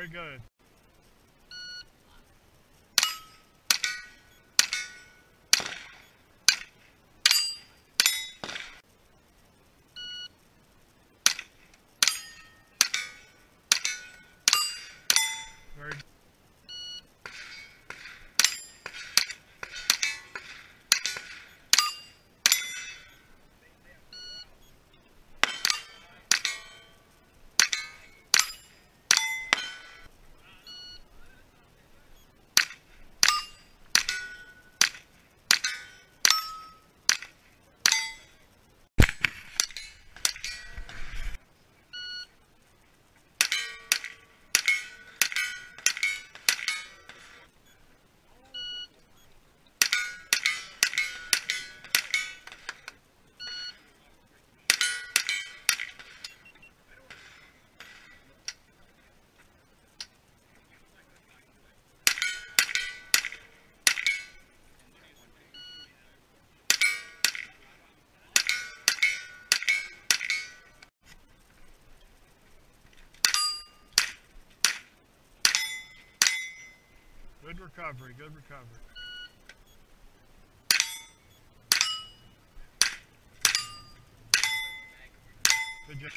Very good. Very Good recovery, good recovery. Good job.